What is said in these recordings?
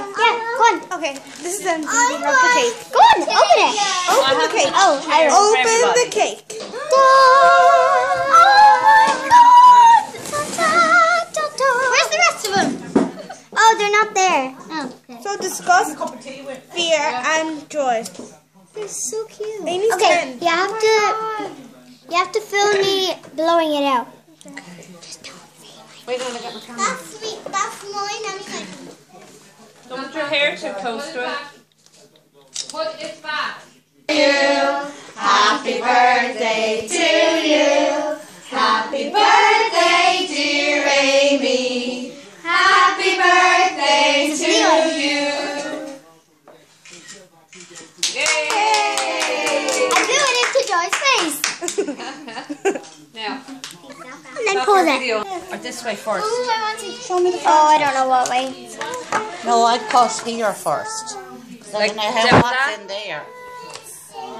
Okay, yeah, go on. Okay, this is them eating up the cake. Go on, open it. Open the cake. Oh, I Open the cake. Where's the rest of them? Oh, they're not there. Oh, okay. So disgust, fear, and joy. They're so cute. Amy's Okay, ten. Oh you have to, you have to film me blowing it out. Wait, I'm gonna get my camera. That's sweet. That's mine. I'm like, Don't put your hair too close to it. Put it back. Happy birthday to you. Happy birthday, dear Amy. Happy birthday to you. Yay! I'm doing it to Joy's face. Now, And then stop pause your it. Or this way first. Ooh, I want to. Show me the Oh, I don't know what way. No, I'd cut here first. So Like I don't know down how what's in there.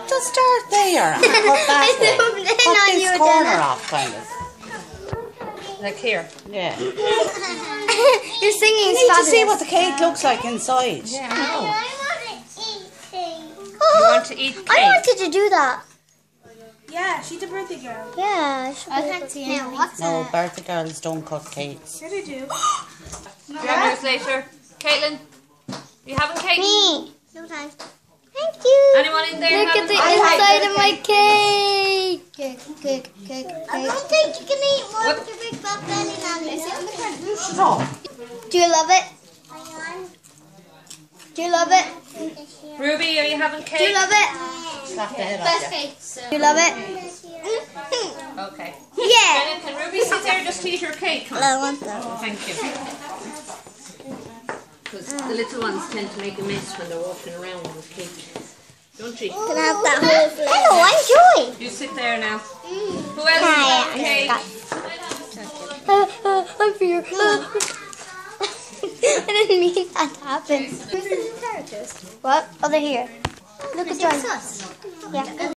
Just start there and cut that way. zoomed in Cut on this corner Adela. off, kind of. Like here. Yeah. You're singing is You need to see what the cake looks like inside. Yeah, I know. Oh, You want to eat cake? I wanted to do that. Yeah, she's a birthday girl. Yeah. I can't see now, No, birthday girls don't cut cakes. Yeah, they do. Do you have yours later? Caitlin, you having cake? Me. Sometimes. Thank you. Anyone in there? Look at the having- inside of my cake. Cake, cake, cake, cake. I don't think you can eat more What? with your big fat belly, Nanny. Stop. Do you love it? Do you love it? Ruby, are you having cake? Do you love it? Slap the head off you. Do you love it? Okay. Yeah. Jenna, can Ruby sit there just eat her cake? Come. I want that. Thank you. Because the little ones tend to make a mess when they're walking around with cake. Don't you? Can I have that whole thing? Hello, I'm Joy. You sit there now. Who else Hi, is cake? Uh, uh, I'm here. Uh, I didn't mean that to happen. What? Oh, they're here. Look at Joy. Yeah.